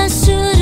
I should